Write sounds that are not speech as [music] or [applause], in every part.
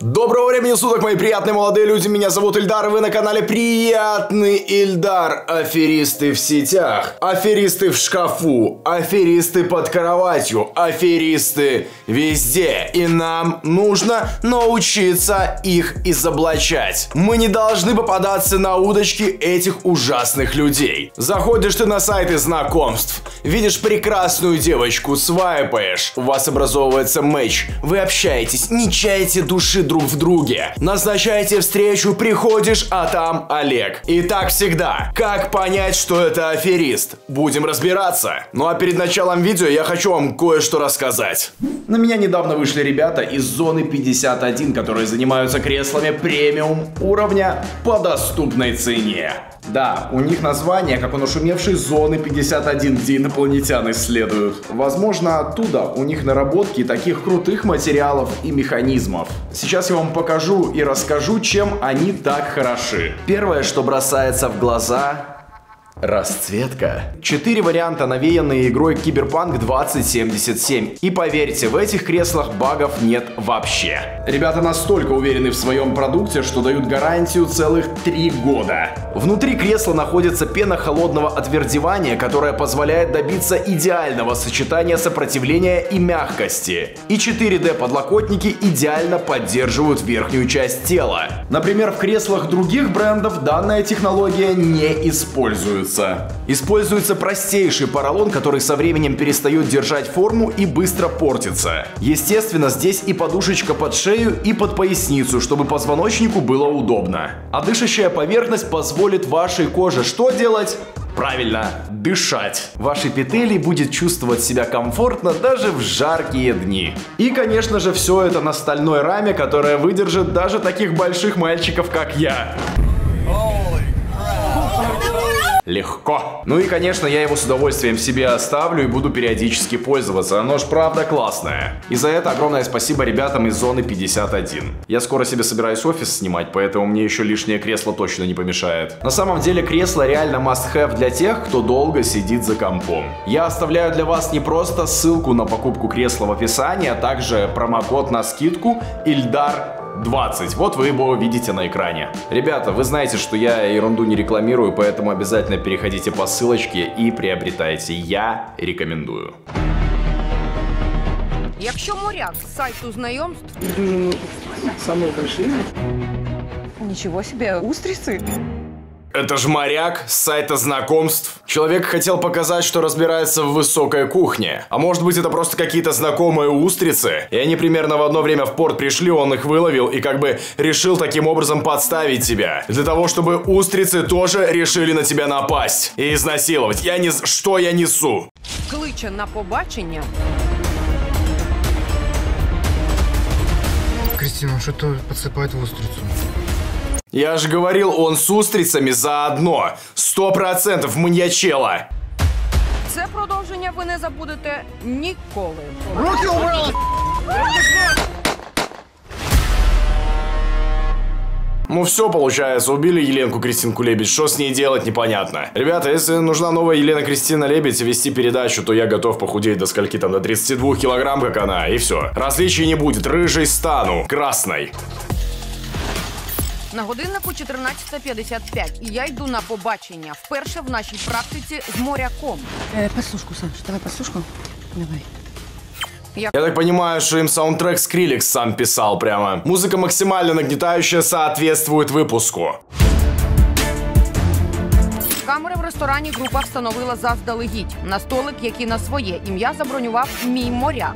Доброго времени суток, мои приятные молодые люди. Меня зовут Ильдар, и вы на канале Приятный Ильдар. Аферисты в сетях, аферисты в шкафу, аферисты под кроватью, аферисты везде. И нам нужно научиться их изоблачать. Мы не должны попадаться на удочки этих ужасных людей. Заходишь ты на сайты знакомств, видишь прекрасную девочку, свайпаешь, у вас образовывается матч, вы общаетесь, не чаете души друг в друге. Назначаете встречу, приходишь, а там Олег. И так всегда. Как понять, что это аферист? Будем разбираться. Ну а перед началом видео я хочу вам кое-что рассказать. На меня недавно вышли ребята из зоны 51, которые занимаются креслами премиум уровня по доступной цене. Да, у них название, как у нашумевшей зоны 51, где инопланетян исследуют. Возможно, оттуда у них наработки таких крутых материалов и механизмов. Сейчас я вам покажу и расскажу, чем они так хороши. Первое, что бросается в глаза, Расцветка. Четыре варианта, навеянные игрой Киберпанк 2077. И поверьте, в этих креслах багов нет вообще. Ребята настолько уверены в своем продукте, что дают гарантию целых три года. Внутри кресла находится пена холодного отвердевания, которая позволяет добиться идеального сочетания сопротивления и мягкости. И 4D подлокотники идеально поддерживают верхнюю часть тела. Например, в креслах других брендов данная технология не используется используется? Используется простейший поролон, который со временем перестает держать форму и быстро портится. Естественно, здесь и подушечка под шею, и под поясницу, чтобы позвоночнику было удобно. А дышащая поверхность позволит вашей коже что делать? Правильно, дышать. Ваши эпителий будет чувствовать себя комфортно даже в жаркие дни. И, конечно же, все это на стальной раме, которая выдержит даже таких больших мальчиков, как я легко. Ну и, конечно, я его с удовольствием себе оставлю и буду периодически пользоваться. Оно ж правда классное. И за это огромное спасибо ребятам из зоны 51. Я скоро себе собираюсь офис снимать, поэтому мне еще лишнее кресло точно не помешает. На самом деле кресло реально must-have для тех, кто долго сидит за компом. Я оставляю для вас не просто ссылку на покупку кресла в описании, а также промокод на скидку Ильдар 20. Вот вы его видите на экране. Ребята, вы знаете, что я ерунду не рекламирую, поэтому обязательно переходите по ссылочке и приобретайте. Я рекомендую. Якщо моряк з сайту знайомств, Дуже самые большие. Ничего себе, устрицы. Это ж моряк с сайта знакомств. Человек хотел показать, что разбирается в высокой кухне. А может быть это просто какие-то знакомые устрицы? И они примерно в одно время в порт пришли, он их выловил и как бы решил таким образом подставить тебя. Для того, чтобы устрицы тоже решили на тебя напасть и изнасиловать. Я не... Что я несу? кличе на побачення, Кристина, что-то подсыпает в устрицу. Я же говорил, он с устрицами заодно. Сто процентов маньячела. це продовження ви не забудете ніколи. Ну все получается, убили Еленку Кристинку Лебедь, что с ней делать непонятно. Ребята, если нужна новая Елена Кристина Лебедь вести передачу, то я готов похудеть до скольки там, до 32 килограмм, как она, и все. Различий не будет, рыжий стану, красной. На годиннику 14.55 і я йду на побачення вперше в нашій практиці з моряком. Э, послушку, Саш, давай послушку. Давай. Я так понимаю, что им саундтрек Скриликс сам писал прямо. Музыка максимально нагнетающая соответствует выпуску. Камери в ресторані група встановила заздалегідь на столик, який на своє ім'я забронював мій моряк.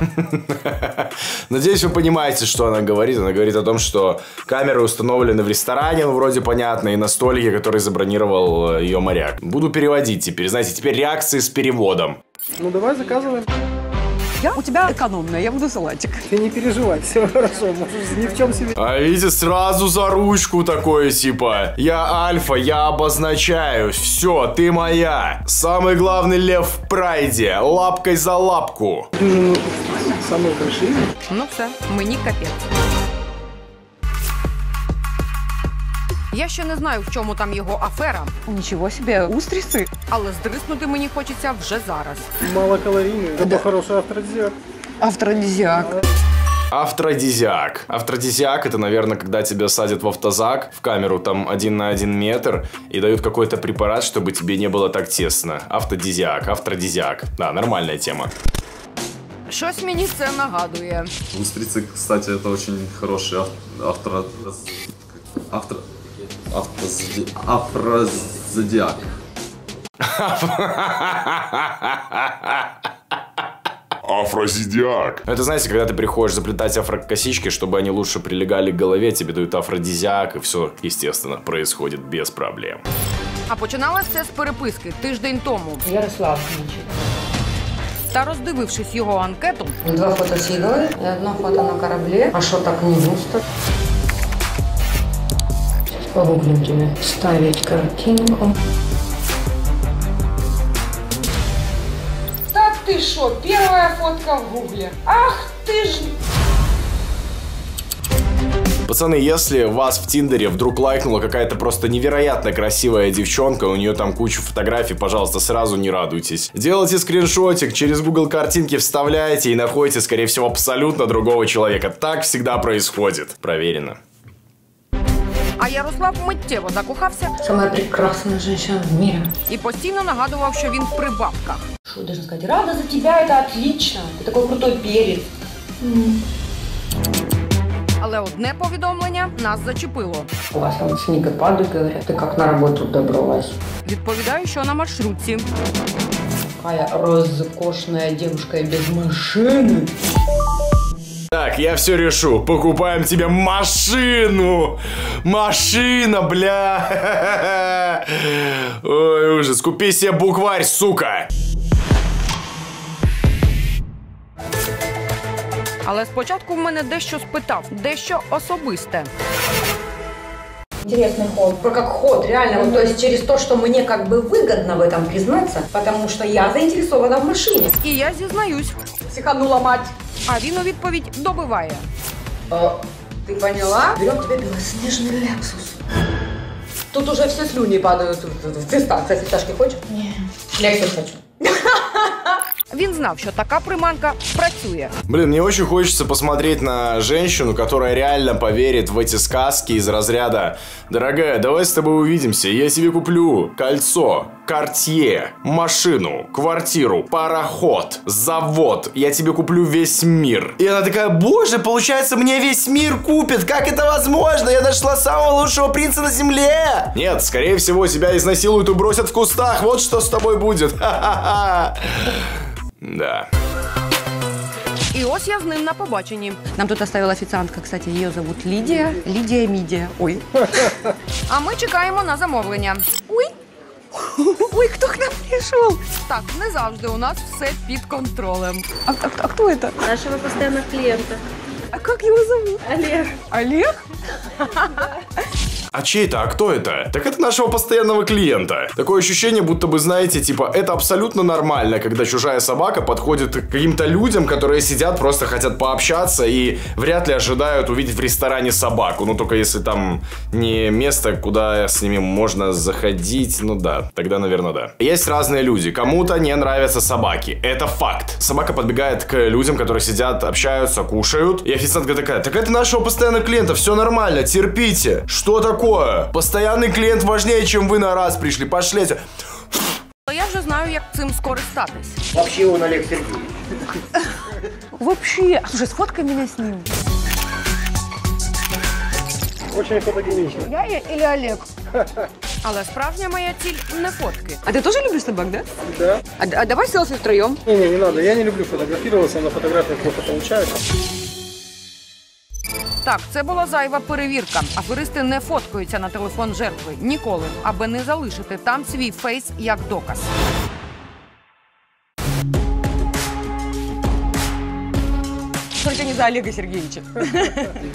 [laughs] Надеюсь, вы понимаете, что она говорит. Она говорит о том, что камеры установлены в ресторане, ну, вроде понятно, и на столике, который забронировал э, ее моряк. Буду переводить теперь. Знаете, теперь реакции с переводом. Ну давай заказываем. Я у тебя экономная, я буду салатик. Ты не переживай, все хорошо, можешь ни в чем себе. А видите, сразу за ручку такое, типа, я альфа, я обозначаюсь, все, ты моя. Самый главный лев в прайде, лапкой за лапку. Самые большие. Ну все, мені капець. Я ще не знаю, в чому там його афера, Ничего себе, устрицы. але здриснути мені хочеться вже зараз. Малокалорийные. Это хороший афродизиак. Афродизиак. Афродизиак. Афродизиак это, наверное, когда тебя садят в автозак, в камеру там один на один метр, и дают какой-то препарат, чтобы тебе не было так тесно. Автодизиак, афродизиак. Да, нормальная тема. Щось мені це нагадує. Устрицы, кстати, это очень хороший ав- автор... Автор... Автозоди... Афрозодиак. Афрозидиак. Это знаете, когда ты приходишь заплетать афрокосички, чтобы они лучше прилегали к голове, тебе дают афродизиак, и все, естественно, происходит без проблем. А починалося це з переписки тиждень тому. Ярослав, значить. Та роздивившись його анкету, Два фото с едой и одно фото на корабле. А что так не густо? Сейчас погуглим тебе. Ставить картинку. Так ты шо, первая фотка в гугле. Ах ты ж... Пацаны, если вас в Тиндере вдруг лайкнула какая-то просто невероятно красивая девчонка, у нее там куча фотографий, пожалуйста, сразу не радуйтесь. Делайте скриншотик, через Google картинки вставляете и находите, скорее всего, абсолютно другого человека. Так всегда происходит. Проверено. а Ярослав миттєво закохався Самая прекрасная женщина в мире. і постійно нагадував, що він в прибавках. Что должна сказать? Рада за тебя, это отлично. Ты такой крутой перец. Але одне повідомлення нас зачепило. У вас там снегопады, говорят. Ты как на работу добралась? Відповідаю, що на маршрутці. Какая роскошная девушка и без машины. Так, я все решу. Покупаем тебе машину. Машина, бля. [laughs] Ой, ужас. Купи себе букварь, сука. Але спочатку в мене дещо спитав, дещо особисте. Интересный ход. Про как ход, реально. Вот, то есть через то, что мне как бы выгодно в этом признаться, потому что я заинтересована в машине. І я зізнаюсь. Психанула мать. А він у відповідь добиває. А, ты поняла? Берем тебе белоснежный Лексус. Тут уже все слюни падают в, в, в цвета. Кстати, Сашки хочешь? Нет. Лексус хочу. Він знав, що така приманка працює. Блин, мне очень хочется посмотреть на женщину, которая реально поверит в эти сказки из разряда «Дорогая, давай с тобой увидимся, я тебе куплю кольцо, картье, машину, квартиру, пароход, завод, я тебе куплю весь мир». И она такая «Боже, получается, мне весь мир купит, как это возможно? Я нашла самого лучшего принца на земле!» Нет, скорее всего, тебя изнасилуют и бросят в кустах, вот что с тобой будет. Ха-ха-ха. [laughs] Да. І ось я з ним на побаченні. Нам тут оставила официантка, кстати, ее зовут Лидия. Лидия Мидия. Ой. [laughs] А ми чекаємо на замовлення. [laughs] Ой, кто к нам пришел? Так, не завжди у нас все під контролем. А, а- а кто это? Нашего постоянного клиента. А как его зовут? Олег. Олег? [laughs] А чей это? А кто это? Так это нашего постоянного клиента. Такое ощущение, будто бы, знаете, типа, это абсолютно нормально, когда чужая собака подходит к каким-то людям, которые сидят, просто хотят пообщаться и вряд ли ожидают увидеть в ресторане собаку. Ну, только если там не место, куда с ними можно заходить. Ну да, тогда, наверное, да. Есть разные люди. Кому-то не нравятся собаки. Это факт. Собака подбегает к людям, которые сидят, общаются, кушают. И официантка такая, так это нашего постоянного клиента, все нормально, терпите. Что такое? Постоянный клиент важнее, чем вы на раз пришли. Пошлите. Але я вже знаю, як цим скористатись. Вообще он Олег Сергеевич. Вообще. Слушай, сфоткай меня с ним. Очень фотогенично. Я или Олег? Але справжня моя ціль не фотки. А ты тоже любишь собак, да? Да. А, а давай селфи втроем. Не-не, не надо. Я не люблю фотографироваться, на фотографиях плохо получается. Так, це була зайва перевірка. Аферисти не фоткаються на телефон жертви ніколи, аби не залишити там свій фейс як доказ. Только не за Олега Сергеевича.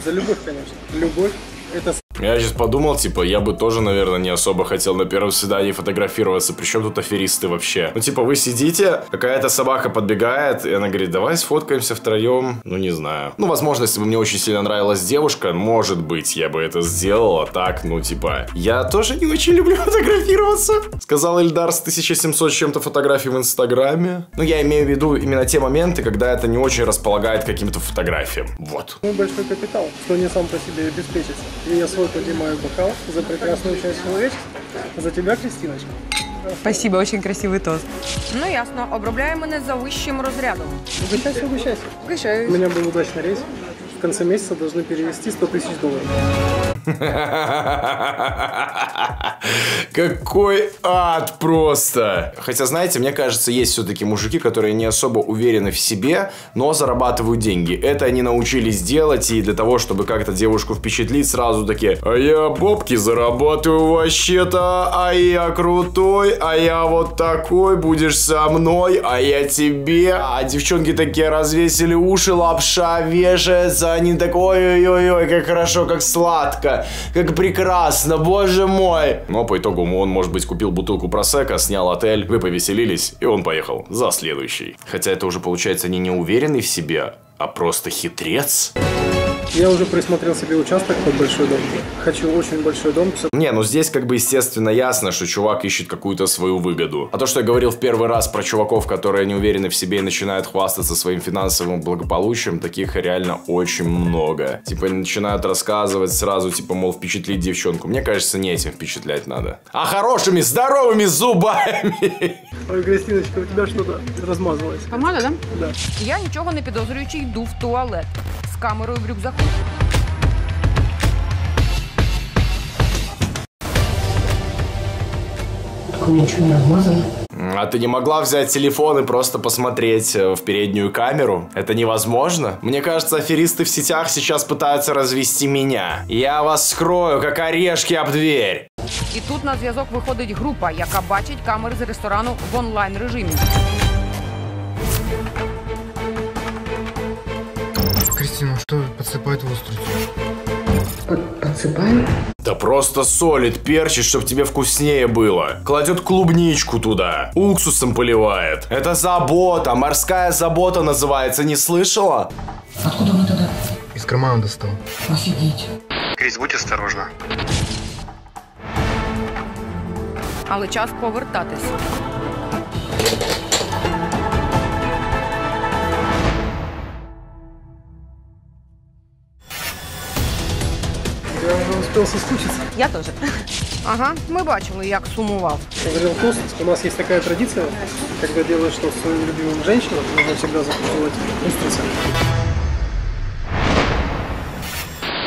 За любовь, конечно. Любовь – это Я сейчас подумал, типа, я бы тоже, наверное, не особо хотел на первом свидании фотографироваться. Причем тут аферисты вообще? Ну, типа, вы сидите, какая-то собака подбегает, и она говорит, давай сфоткаемся втроем. Ну, не знаю. Ну, возможно, если бы мне очень сильно нравилась девушка, может быть, я бы это сделал. А так, ну, типа, я тоже не очень люблю [laughs] фотографироваться. Сказал Эльдар с 1700 с чем-то фотографий в Инстаграме. Ну, я имею в виду именно те моменты, когда это не очень располагает каким-то фотографиям. Вот. Мой большой капитал, что не сам по себе обеспечится. И я свой поднимаю бокал за прекрасную часть человечества. За тебя, Кристиночка. Спасибо, очень красивый тост. Ну ясно, обробляє мене за вищим розрядом. Угощайся, угощайся. У Угощаюсь. меня был удачный рейс. В конце месяца должны перевести 100 тысяч долларов. [laughs] Какой ад просто! Хотя, знаете, мне кажется, есть все-таки мужики, которые не особо уверены в себе, но зарабатывают деньги. Это они научились делать, и для того, чтобы как-то девушку впечатлить, сразу такие, а я бобки зарабатываю вообще-то, а я крутой, а я вот такой, будешь со мной, а я тебе. А девчонки такие развесили уши, лапша вешается, они такой, ой-ой-ой, как хорошо, как сладко, как прекрасно, боже мой. Но по итогу он, может быть, купил бутылку просека, снял отель, вы повеселились, и он поехал за следующий. Хотя это уже получается не неуверенный в себе, а просто хитрец. Я уже присмотрел себе участок под большой дом. Хочу очень большой дом. Не, ну здесь как бы естественно ясно, что чувак ищет какую-то свою выгоду. А то, что я говорил в первый раз про чуваков, которые не уверены в себе и начинают хвастаться своим финансовым благополучием, таких реально очень много. Типа начинают рассказывать сразу, типа, мол, впечатлить девчонку. Мне кажется, не этим впечатлять надо. А хорошими, здоровыми зубами. Ой, Кристиночка, у тебя что-то размазалось. Помада, да? Да. Я нічого не підозрюючи йду в туалет з камерою в рюкзаку. Ничего не размазано. А ты не могла взять телефон и просто посмотреть э, в переднюю камеру? Это невозможно? Мне кажется, аферисты в сетях сейчас пытаются развести меня. Я вас скрою, как орешки об дверь. І тут на зв'язок виходить група, яка бачить камери з ресторану в онлайн режимі. Что подсыпает в устрицу? Подсыпаю. Да просто солит, перчит, чтобы тебе вкуснее было. Кладет клубничку туда, уксусом поливает. Это забота, морская забота называется, не слышала? Откуда вы тогда? Из кармана достал. Офигеть. Крис, будь осторожна. Але час повертатись. Я уже успел соскучиться. Я тоже. Ага, ми бачили, як сумував. Говорил тост. У нас есть такая традиция, когда делаешь что своим любимым женщинам, нужно всегда закусывать устрицы.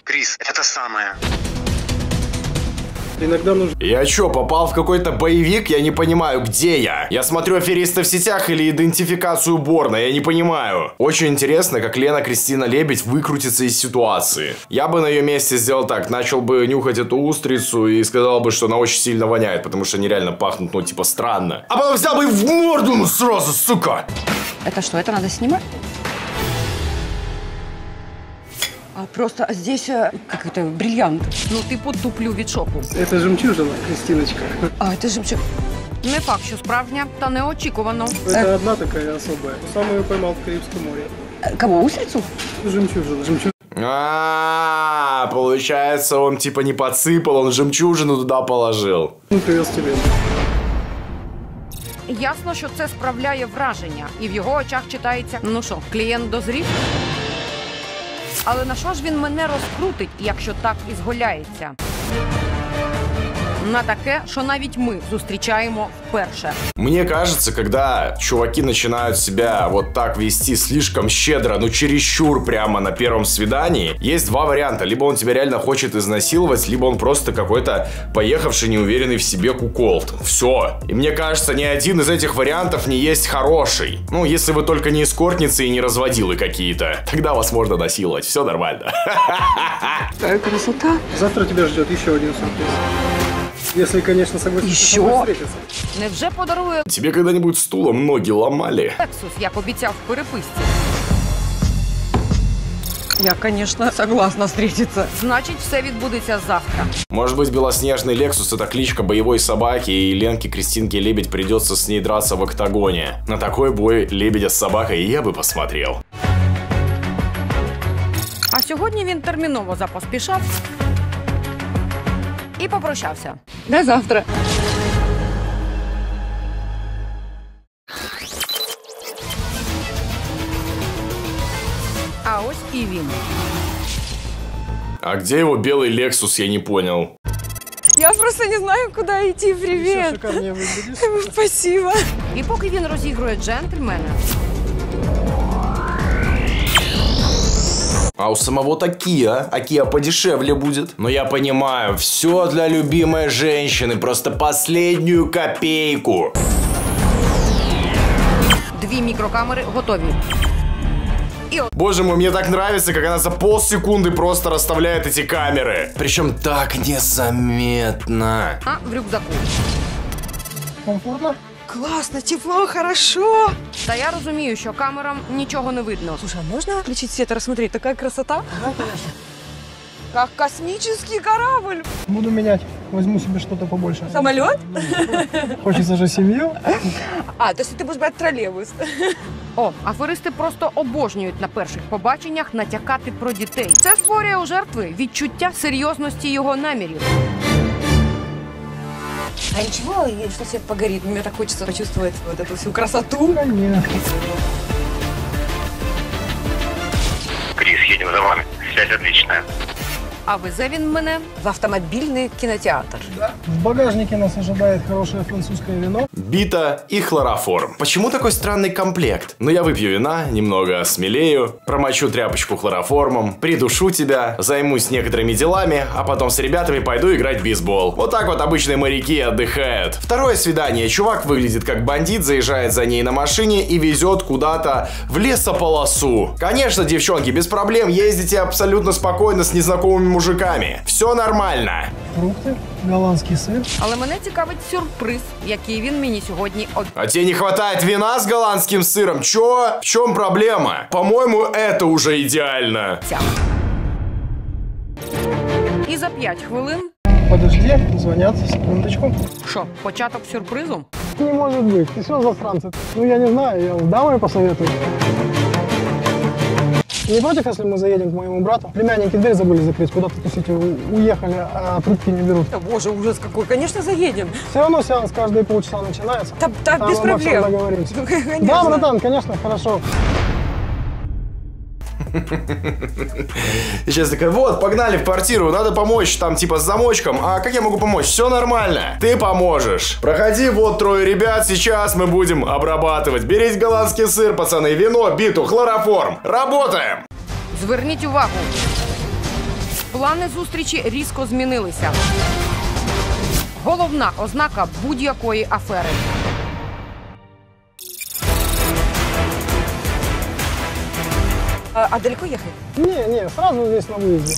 Крис, это самое. Иногда нужно Я чё, попал в какой-то боевик? Я не понимаю, где я? Я смотрю аферисты в сетях или идентификацию Борна? Я не понимаю. Очень интересно, как Лена Кристина Лебедь выкрутится из ситуации. Я бы на ее месте сделал так. Начал бы нюхать эту устрицу и сказал бы, что она очень сильно воняет, потому что они реально пахнут, ну, типа, странно. А потом взял бы и в морду ну, сразу, сука! Это что, это надо снимать? А просто здесь э, как это бриллиант. Ну, типу, туплю від шоку. Это жемчужина, Кристиночка. А, это же вообще... Не факт, що справжня, та неочікувано. Это одна такая особая. Сам ее поймал в Карибском море. э, Кого, устрицу? Жемчужина. Жемчужина. А, получается, он типа не подсыпал, он жемчужину туда положил. привез тебе. Ясно, що це справляє враження, і в його очах читається: ну що, клієнт дозрів? Але на що ж він мене розкрутить, якщо так і зголяється? На таке, що навіть ми зустрічаємо вперше. Мне кажется, когда чуваки начинают себя вот так вести слишком щедро, ну чересчур прямо на первом свидании, есть два варианта. Либо он тебя реально хочет изнасиловать, либо он просто какой-то поехавший, неуверенный в себе куколд. Все. И мне кажется, ни один из этих вариантов не есть хороший. Ну, если вы только не эскортницы и не разводилы какие-то. Тогда вас можно насиловать. Все нормально. [laughs] Какая красота. Завтра тебя ждет еще один сюрприз. Если, конечно, согласишься Еще? с тобой встретиться. Невже подарує Тебе когда-нибудь стулом ноги ломали? Лексус, як обіцяв в переписці? Я, конечно, согласна встретиться. Значить, все відбудеться завтра. Может быть, белоснежный Лексус это кличка боевой собаки, и Ленке Кристинке Лебедь придется с ней драться в октагоне. На такой бой Лебедя с собакой я бы посмотрел. А сьогодні він терміново запоспішав і попрощався. До завтра. А ось і він. А где его белый Лексус, я не понял. Я просто не знаю, куда идти. Еще Привет. шикарнее выглядишь. [laughs] Спасибо. І поки він розігрує джентльмена, А у самого-то Kia, а Kia подешевле будет. Но я понимаю, все для любимой женщины, просто последнюю копейку. дві мікрокамери готові. Боже мой, мне так нравится, как она за полсекунды просто расставляет эти камеры. Причем так незаметно. А в рюкзаку. Комфортно? Классно, тепло, хорошо. Та я розумію, що камерам нічого не видно. Слушай, а можно включить свет и рассмотреть? Такая красота. Как космический корабль. Буду менять. Возьму себе что-то побольше. Самолет? Хочется же семью. А, то есть ты будешь брать троллейбус. О, аферисти просто обожнюють на перших побаченнях натякати про дітей. Це створює у жертви відчуття серйозності його намірів. А ничего, что свет погорит? Мне так хочется почувствовать вот эту всю красоту. Конечно. Крис, едем за вами. Связь отличная. А везе він мене В автомобильный кинотеатр. В багажнике нас ожидает хорошее французское вино. Бита и хлороформ. Почему такой странный комплект? Ну я выпью вина, немного осмелею, промочу тряпочку хлороформом, придушу тебя, займусь некоторыми делами, а потом с ребятами пойду играть в бейсбол. Вот так вот обычные моряки отдыхают. Второе свидание. Чувак выглядит как бандит, заезжает за ней на машине и везет куда-то в лесополосу. Конечно, девчонки, без проблем ездите абсолютно спокойно с незнакомыми мужиками. Все нормально. Фрукты, голландский сыр. Але мене цікавить сюрприз, який він мені сьогодні А тебе не хватает вина с голландским сыром? Чё? В чем проблема? По-моему, это уже идеально. обіцяв. І за 5 хвилин, Подожди, звонят, секундочку. що, початок сюрпризу? Не может быть. Ты что, засранцы? Ну, я не знаю, я с дамой посоветую. Не против, если мы заедем к моему брату? Племянники дверь забыли закрыть, куда-то у- уехали, а трубки не берут. Да, боже, ужас какой. Конечно, заедем. Все равно сеанс каждые полчаса начинается. Да, да, Там без проблем. договоримся. Ну, [laughs] конечно. Да, братан, конечно, хорошо. И сейчас такая, вот, погнали в квартиру, надо помочь там типа с замочком. А как я могу помочь? Все нормально. Ты поможешь. Проходи, вот трое ребят, сейчас мы будем обрабатывать. Берите голландский сыр, пацаны, вино, биту, хлороформ. Работаем! Зверніть увагу. Плани зустрічі різко змінилися. Головна ознака будь-якої афери. А, а далеко ехать? Не, не, сразу здесь на выезде.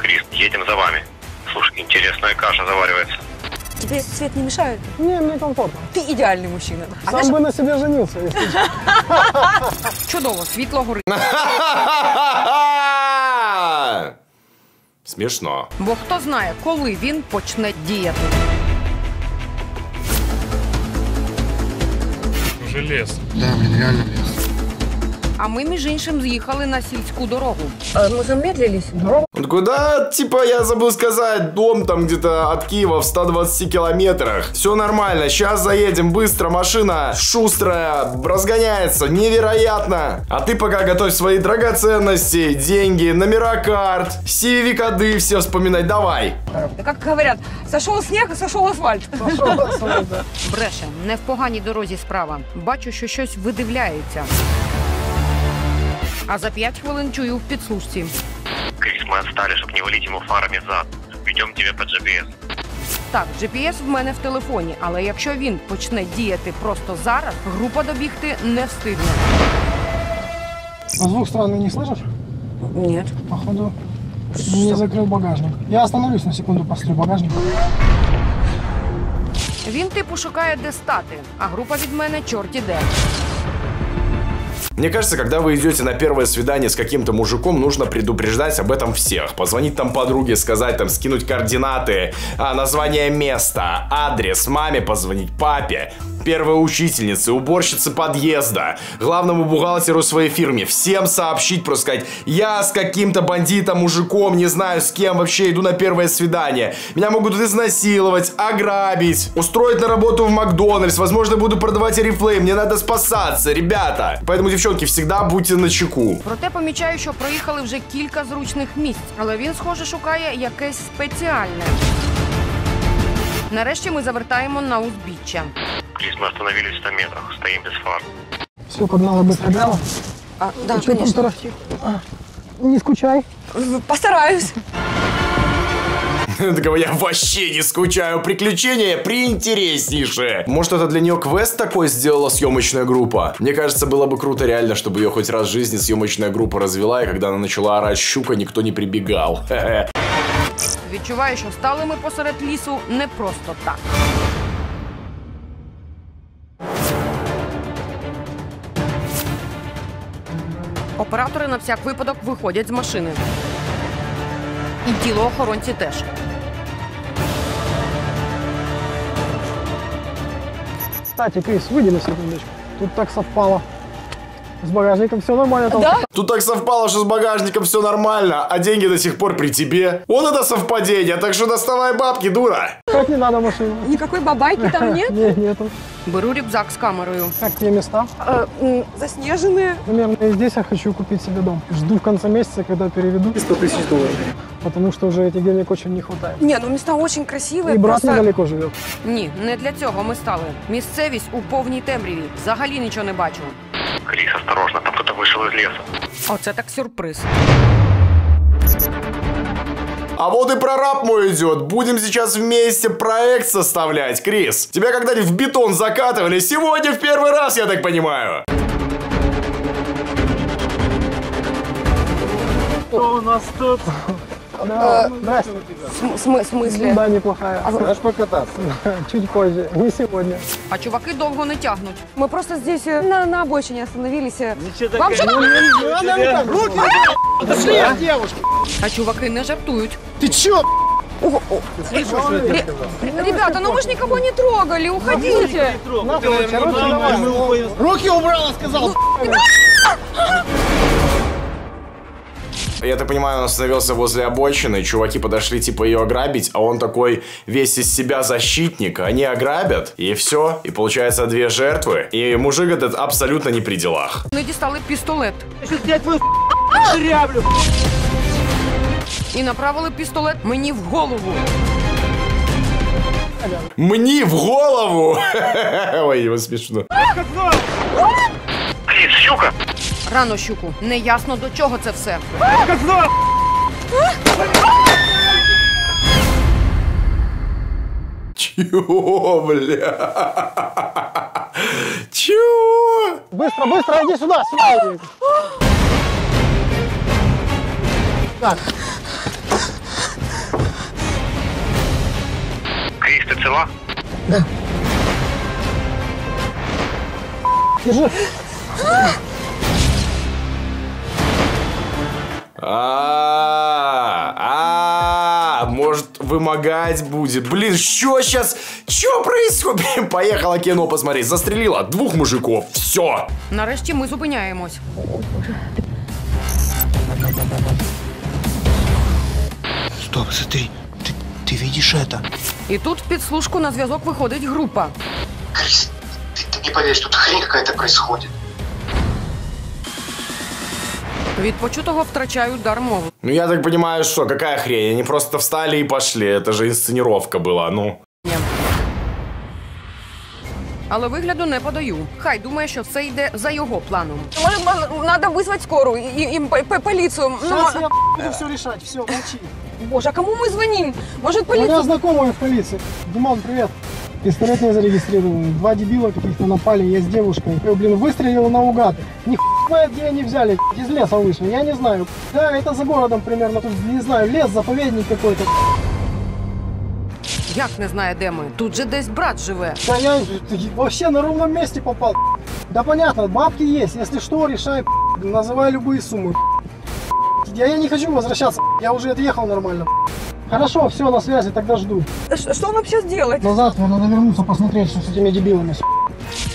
Крис, едем за вами. Слушай, интересная каша заваривается. Тебе свет не мешает? Не, мне комфортно. Ты идеальный мужчина. А Сам знаешь, бы на себе женился, если честно. Чудово, світло горить. [laughs] Смешно. Бо хто знає, коли він почне діяти. Да, блин, реально лес. А ми, між іншим, з'їхали на сільську дорогу. а, мы замедлились. Дорога Он такой, да, типа, я забыл сказать, дом там где-то от Киева в 120 километрах. Все нормально, сейчас заедем быстро, машина шустрая, разгоняется, невероятно. А ты пока готовь свои драгоценности, деньги, номера карт, CV-коды все вспоминать, давай. Да как говорят, сошел снег и сошел асфальт. Бреше, не в поганій дорозі справа. Бачу, що щось видивляється. А за п'ять хвилин чую в підслужці. Крис, мы отстали, чтобы не валить ему фарами в зад. Ведем тебя под GPS. Так, GPS в мене в телефоні, але якщо він почне діяти просто зараз, група добігти не встигне. А звук странный не слышишь? Нет. Походу, не закрыл багажник. Я остановлюсь на секунду, посмотрю багажник. Він типу шукає де стати, а група від мене чорті де. Мне кажется, когда вы идете на первое свидание с каким-то мужиком, нужно предупреждать об этом всех. Позвонить там подруге, сказать там, скинуть координаты, а, название места, адрес, маме позвонить, папе первой учительнице, уборщице подъезда, главному бухгалтеру своей фирме, всем сообщить, просто сказать, я с каким-то бандитом, мужиком, не знаю с кем вообще иду на первое свидание. Меня могут изнасиловать, ограбить, устроить на работу в Макдональдс, возможно, буду продавать Oriflame, мне надо спасаться, ребята. Поэтому, девчонки, всегда будьте на чеку. Проте помічаю, що проїхали вже кілька зручних місць, але він, схоже, шукає якесь спеціальне. Нарешті ми завертаємо на узбіччя. Крис, мы остановились в 100 метрах. Стоим без фар. Все, погнала быстро гляну. А, да, Чё там конечно. А, Не скучай. Постараюсь. [laughs] Такого я вообще не скучаю. Приключения приинтереснейшие. Может, это для нее квест такой сделала съемочная группа? Мне кажется, было бы круто реально, чтобы ее хоть раз в жизни съемочная группа развела, и когда она начала орать щука, никто не прибегал. [laughs] Відчуваю, що стали ми посеред лісу не просто так. Оператори на всяк випадок виходять з машини. І тіло охоронці теж. Кстати, Крис, выйди на секундочку. Тут так совпало. С багажником все нормально. Там Да? Тут так совпало, что с багажником все нормально, а деньги до сих пор при тебе. Вот это совпадение, так что доставай бабки, дура. Как не надо машину? Никакой бабайки там [laughs] нет. Не, нету. Беру рюкзак з камерою. Как те места? Э, м, Заснеженные. Примерно и здесь я хочу купить себе дом. Жду в конце месяца, когда переведу 100 тысяч долларов. Потому что уже этих денег очень не хватает. Не, ну места очень красивые. И брат просто- недалеко живет. Ні, не для цього ми стали. Місцевість у повній темряві. Взагалі нічого не бачу. Крис, осторожно, там кто-то вышел из леса. Оце так сюрприз. А вот и прораб мой идет. Будем сейчас вместе проект составлять, Крис. Тебя когда-нибудь в бетон закатывали? Сегодня в первый раз, я так понимаю. Что у нас тут? Да, здрасте. См- в смысле? Да, неплохая. А вы- Знаешь покататься? [laughs] Чуть позже, не сегодня. А чуваки довго не тягнуть. Мы просто здесь э, на, на обочине остановились. э. Вам что А чуваки не жартують. Ты чё? Ого, о. Ре- ре- Ребята, ну мы же никого не трогали, уходите. Руки убрала, сказал. Я так понимаю, он остановился возле обочины, чуваки подошли типа ее ограбить, а он такой весь из себя защитник, они ограбят, и все, и получается две жертвы, и мужик этот абсолютно не при делах. Вони дістали пістолет. [laughs] І направили пістолет мені в голову. Мне в голову! [laughs] Ой, его смешно. Крис, щука! Рано щуку. Неясно до чого це все. Чего, бля? Чего? Быстро, быстро, иди сюда, сюда. иди. Крис, ты цела? Держи. А, а, может вымогать будет. Блин, что сейчас? Что происходит? Блин, поехала [laughs] кино посмотреть. Застрелила двух мужиков. Все. Нарешті ми зупиняємось. Стоп, смотри, ты, ты видишь это? І тут в підслужку на зв'язок виходить група. Крис, ты, ты не поверишь, тут хрень какая-то происходит. Від почутого втрачають дар мови. Ну я так понимаю, что какая хрень? Они просто встали и пошли. Это же инсценировка была, ну. Але вигляду не подаю. Хай думає, що все йде за його планом. Может, м- надо вызвать скорую и, и по- по- полицию. Ну, Сейчас я буду все решать, все, молчи. Боже, а кому мы звоним? Может, У меня полицию? знакомые в полиции. Димон, привет. Пистолет не зарегистрированный. Два дебила каких-то напали, я с девушкой. Я, блин, выстрелил наугад. Ни хуя где они взяли, из леса вышли, я не знаю. Да, это за городом примерно, тут, не знаю, лес, заповедник какой-то. Як не знає, де ми? Тут же десь брат живе. Да я вообще на ровном месте попал. Да понятно, бабки есть. Если что, решай, называй любые суммы. Я, я не хочу возвращаться. Я уже отъехал нормально. Хорошо, все, на связи, тогда жду. Ш- Что нам сейчас делать? Завтра надо вернуться посмотреть, что с этими дебилами.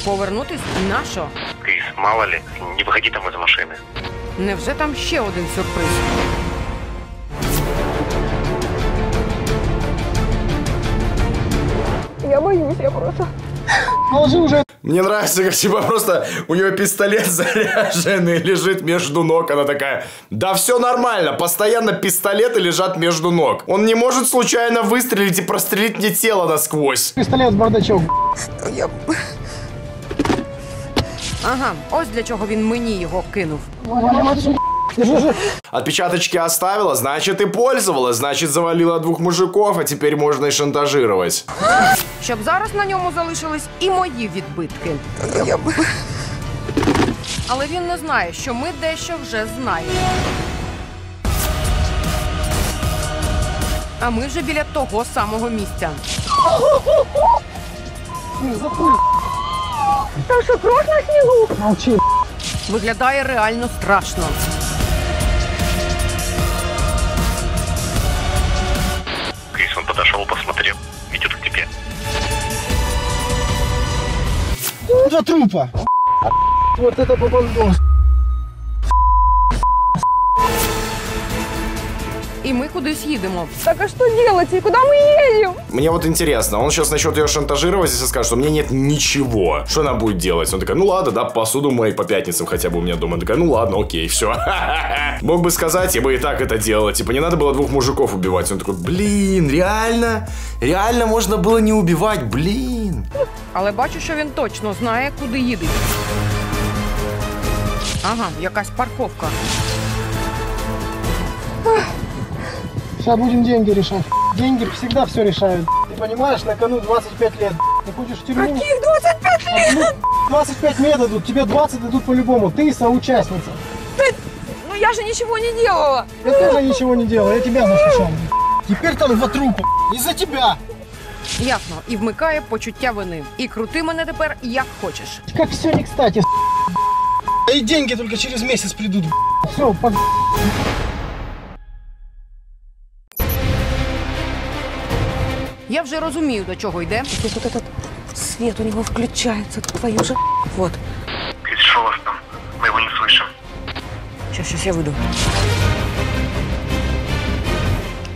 Повернутись на що? Мало ли, не выходи там из машины. Невже там ще один сюрприз? Я боюсь, я просто... Положи уже Мне нравится, как типа просто у нее пистолет [laughs] заряженный лежит между ног. Она такая, да все нормально, постоянно пистолеты лежат между ног. Он не может случайно выстрелить и прострелить мне тело насквозь. пистолет в бардачок. Я... Ага, ось для чого він мені його кинув. Отпечаточки оставила, значит и пользовалась, значит завалила двух мужиков, а теперь можно и шантажировать. Щоб зараз на ньому залишились і мої відбитки. Але він не знає, що ми дещо вже знаємо. А ми вже біля того самого місця. Там что, кровь на снегу? Молчи. Виглядає реально страшно. Крис, он подошел, посмотрел, идет к тебе. Два трупа. Вот это бабандос. І ми кудись їдемо. Так а что делать? И куда мы едем? Мне вот интересно, он сейчас начнет ее шантажировать, если скажет, что у меня нет ничего. Что она будет делать? Он такая, ну ладно, да, посуду мой по пятницам хотя бы у меня дома. Она такая, ну ладно, окей, все. [laughs] Мог бы сказать, я бы и так это делала. Типа, не надо было двух мужиков убивать. Он такой, блин, реально? Реально можно было не убивать, блин. Але бачу, що він точно знає, куди їде. Ага, якась парковка. Сейчас будем деньги решать. Деньги всегда все решают. Ты понимаешь, на кону 25 лет. Ты хочешь в тюрьму? Каких 25 лет? Ну, 25 мне дадут, тебе 20 дадут по-любому. Ты соучастница. Ну я же ничего не делала. Я тоже ничего не делал, я тебя защищал. Теперь там два трупа. Из-за тебя. Ясно, і вмикає почуття вини. І крути мене тепер як хочеш. Как все не кстати. И деньги только через месяц придут. Все, под... Я вже розумію, до чого йде. Здесь вот этот свет у него включается, твою же... Вот. Крис, что у вас там? Мы его не слышим. Сейчас, сейчас я выйду.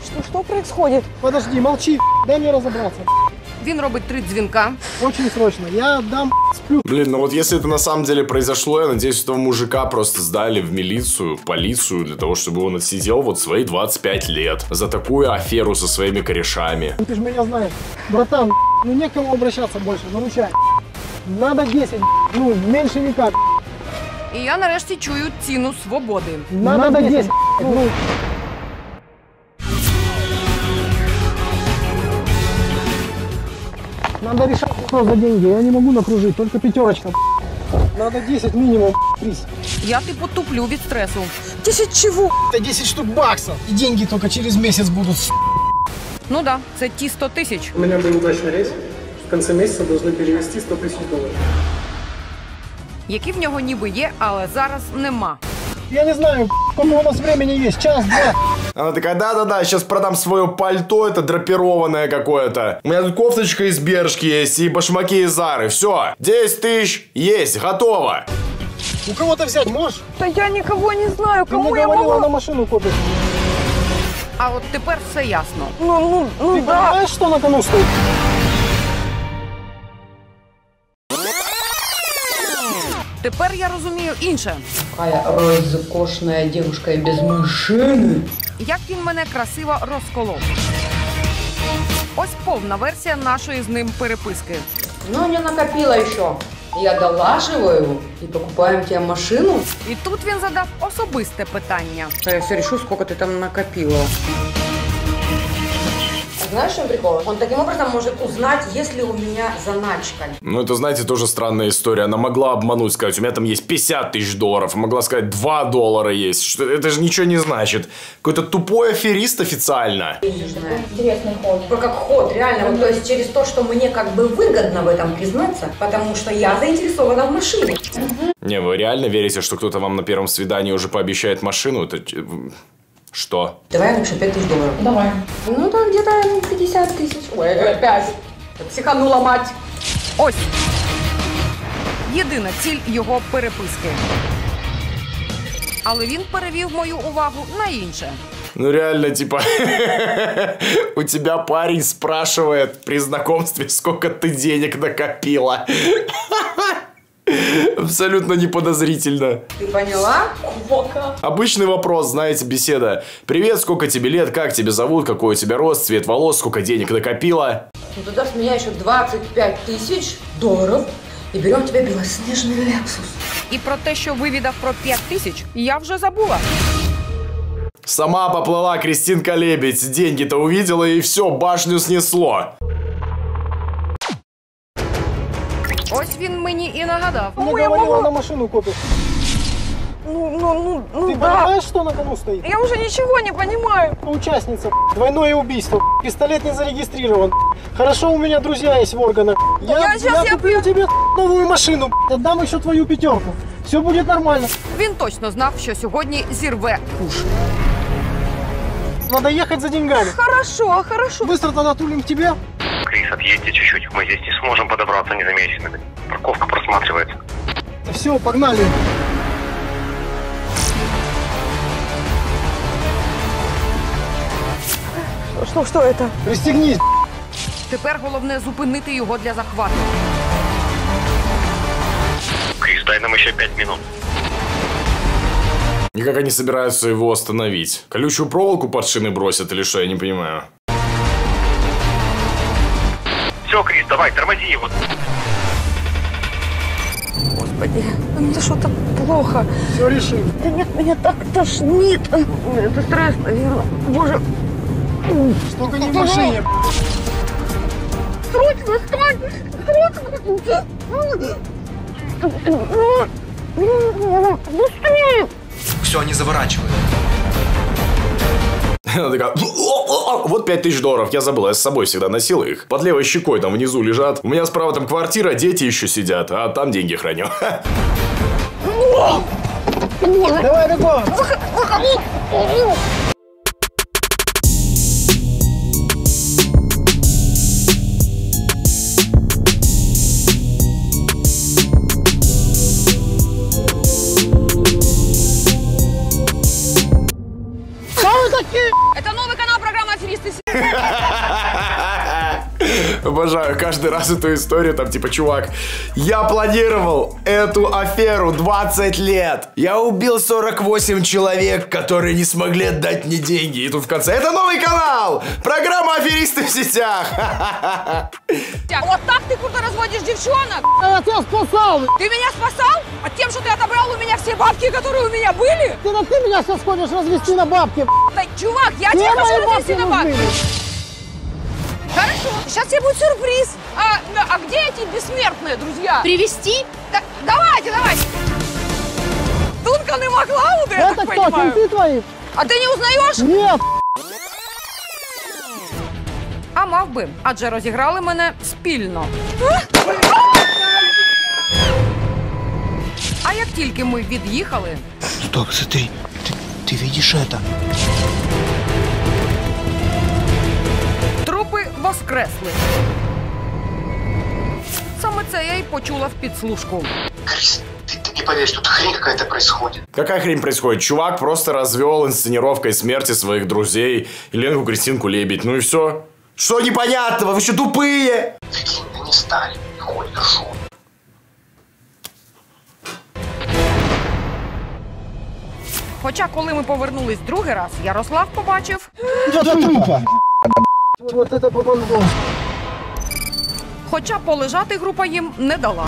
Что, что происходит? Подожди, молчи. Дай мне разобраться. Він робить три дзвінка. Очень срочно. Я дам сплю. Блин, ну вот если это на самом деле произошло, я надеюсь, этого мужика просто сдали в милицию, полицию, для того, чтобы он отсидел вот свои 25 лет за такую аферу со своими корешами. Ты же меня знаешь. Братан, ну не к кому обращаться больше. Выручай. Надо 10. Ну, меньше никак. І я нарешті чую ціну свободи. Надо 10. Ну, Надо решать вопрос за деньги. Я не могу накружить, только пятерочка. Надо 10 минимум, приз. Я типу туплю від стресу. 10 чего? Это 10 штук баксов. И деньги только через месяц будут. Ну да, це ті 100 тисяч. У меня был удачный рейс. В конце месяца должны перевести 100 тысяч долларов. Які в нього ніби є, але зараз нема. Я не знаю, сколько у нас времени есть. Час, два. Она такая, да-да-да, сейчас продам свое пальто, это драпированное какое-то. У меня тут кофточка из Бершки есть и башмаки из Зары. Все, 10 тысяч есть, готово. У кого-то взять можешь? Да я никого не знаю, Ты кому мне я говорила могу... на машину купить. А от тепер все ясно. Ну, ну, ну Ты да. понимаешь, что на кону стоит? Тепер я розумію інше. Какая роскошная девушка и без машины. Як він мене красиво розколов. Ось повна версія нашої з ним переписки. Ну не накопила що Я долаживаю і покупаємо тебе машину. І тут він задав особисте питання. Та я все сколько ты там накопила. Знаешь, в чем прикол? Он таким образом может узнать, есть ли у меня заначка. Ну, это, знаете, тоже странная история. Она могла обмануть, сказать, у меня там есть 50 тысяч долларов. Могла сказать, 2 доллара есть. Что, это же ничего не значит. Какой-то тупой аферист официально. Интересный ход. Типа как ход, реально. Вот, то есть через то, что мне как бы выгодно в этом признаться, потому что я заинтересована в машине. Не, вы реально верите, что кто-то вам на первом свидании уже пообещает машину? Это... ч- Что? Давай я напишу 5 тысяч долларов. Давай. Ну, так где-то 50 тысяч. Ой, э, 5. Психанула мать. Ось єдина ціль його переписки. Але він перевів мою увагу на інше. Ну реально, типа, [laughs] у тебя парень спрашивает при знакомстве, сколько ты денег накопила. [laughs] Абсолютно неподозрительно. Ты поняла? Обычный вопрос, знаете, беседа. Привет, сколько тебе лет, как тебя зовут, какой у тебя рост, цвет волос, сколько денег накопила. Ну, туда с меня еще 25 тысяч долларов. И берем тебе белоснежный Лексус. І про те, що вивідав про 5 тисяч, я вже забула. Сама поплыла Кристинка Лебедь, деньги-то увидела и все, башню снесло. Ось він мені і нагадав. Мне говорила, на машину копит. Ну, ну, ну, ну Ты да. понимаешь, что на кону стоит? Я уже ничего не понимаю. Участница, двойное убийство, пистолет не зарегистрирован. Хорошо, у меня друзья есть в органах. Я, Я щас я куплю тебе новую машину, отдам еще твою пятерку. Все будет нормально. Він точно знав, що сьогодні зірве куш. Надо ехать за деньгами. Хорошо, хорошо. Быстро тогда тулим к тебе. Крис, отъедьте чуть-чуть, мы здесь не сможем подобраться незамеченными. Парковка просматривается. Все, погнали. Что, что это? Пристегнись. Тепер головне зупинити його для захвату. Крис, дай нам еще пять минут. И как они собираются его остановить? Колючую проволоку под шины бросят или что, я не понимаю. Все, Крис, давай, тормози его. Господи, мне что-то плохо. Все решим. Да нет, меня так тошнит. Это стресс, наверное. Боже, Только не в машине. срочно встань! Срочно! Быстрее! Все, они заворачивают. Она такая, вот 5000 долларов, я забыл, я с собой всегда носил их. Под левой щекой там внизу лежат. У меня справа там квартира, дети еще сидят, а там деньги храню. Давай, бегом. Это каждый раз эту историю, там типа, чувак, я планировал эту аферу 20 лет. Я убил 48 человек, которые не смогли отдать мне деньги. И тут в конце, это новый канал! Программа «Аферисты в сетях». [laughs] Вот так ты круто разводишь девчонок? [laughs] Я тебя спасал. Ты меня спасал? От тем, что ты отобрал у меня все бабки, которые у меня были? Ты, да ты меня сейчас хочешь развести на бабки. Да, чувак, я тебе хочу развести на бабки. нужны. Хорошо, сейчас тебе будет сюрприз. А, да, а где эти бессмертные друзья? Привести? Да, давайте, давайте. Тунка не могла уже, я Это так кто, понимаю. кенты твои? А ты не узнаешь? Нет. А мав би, адже розіграли мене спільно. А як тільки ми від'їхали, Стоп, смотри. Ты, ты видишь это? Воскресли. Саме це я й почула в підслужку. Крис, ты, ты не поверишь, тут хрень какая-то происходит. Какая хрень происходит? Чувак просто развел инсценировкой смерти своих друзей Ленку Кристинку Лебедь. Ну и все. Что непонятного? Вы что, тупые? Прикинь, они стали, ходят. Хоча, коли ми повернулись другий раз, Ярослав побачив, Два трупа. Вот, вот это бабандон. хоча полежати група їм не дала.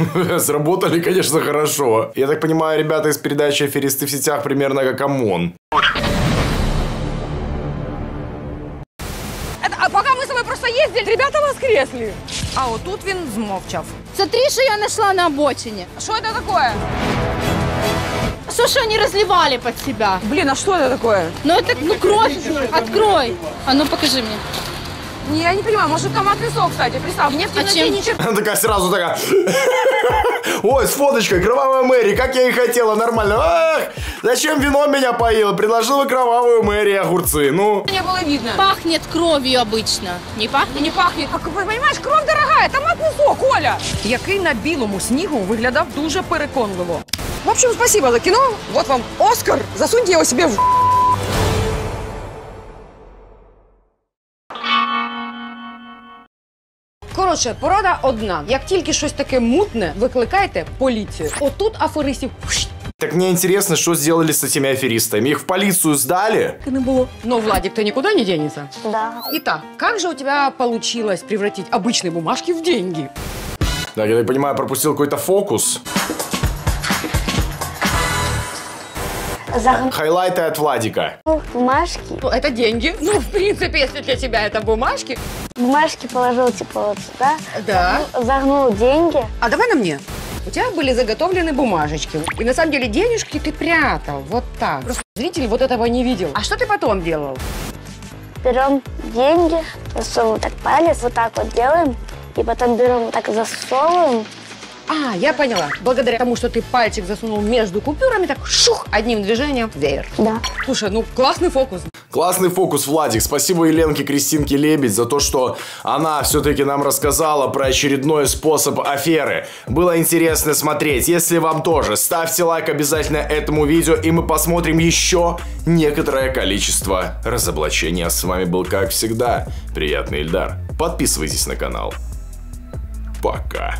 [laughs] Сработали, конечно, хорошо. Я так понимаю, ребята из передачи «Аферисты в сетях» примерно как ОМОН. Это- ребята воскресли. А отут він змовчав. Смотри, что я нашла на обочине. Что это такое? Что ж они разливали под себя? Блин, а что это такое? Ну это, ну кровь, открой. А ну покажи мне. Не, я не понимаю, может томатный сок, кстати, представь. Мне в темноте чем? ничего... Она такая сразу такая... Ой, с фоточкой, кровавая Мэри, как я и хотела, нормально. Ах, зачем вино меня поила? Предложила кровавую Мэри огурцы, ну... Не было видно. Пахнет кровью обычно. Не пахнет? Не пахнет. Как, вы понимаешь, кровь дорогая, томатный сок, Оля. Який на білому снігу виглядав дуже переконливо. В общем, спасибо за кино. Вот вам Оскар. Засуньте его себе в... Коротше, порада одна. Як тільки щось таке мутне, викликайте поліцію. Отут аферистів пш, Так мне интересно, что сделали с этими аферистами? Их в полицию сдали? не було. Но, Владик, ты никуда не денется. Да. Итак, как же у тебя получилось превратить обычные бумажки в деньги? Так, я так понимаю, пропустил какой-то фокус. Загнул Хайлайты от Владика. бумажки. Ну, это деньги. Ну, в принципе, если для тебя это бумажки. Бумажки положил типа вот сюда. Да. Загнул деньги. А давай на мне. У тебя были заготовлены бумажечки. И на самом деле денежки ты прятал. Вот так. Просто зритель вот этого не видел. А что ты потом делал? Берем деньги, засовываем так палец, вот так вот делаем. И потом берем вот так засовываем. А, я поняла. Благодаря тому, что ты пальчик засунул между купюрами, так шух, одним движением веер. Да. Слушай, ну классный фокус. Классный фокус, Владик. Спасибо Еленке Кристинке Лебедь за то, что она все-таки нам рассказала про очередной способ аферы. Было интересно смотреть. Если вам тоже, ставьте лайк обязательно этому видео, и мы посмотрим еще некоторое количество разоблачений. А с вами был, как всегда, приятный Ильдар. Подписывайтесь на канал. Пока.